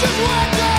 just what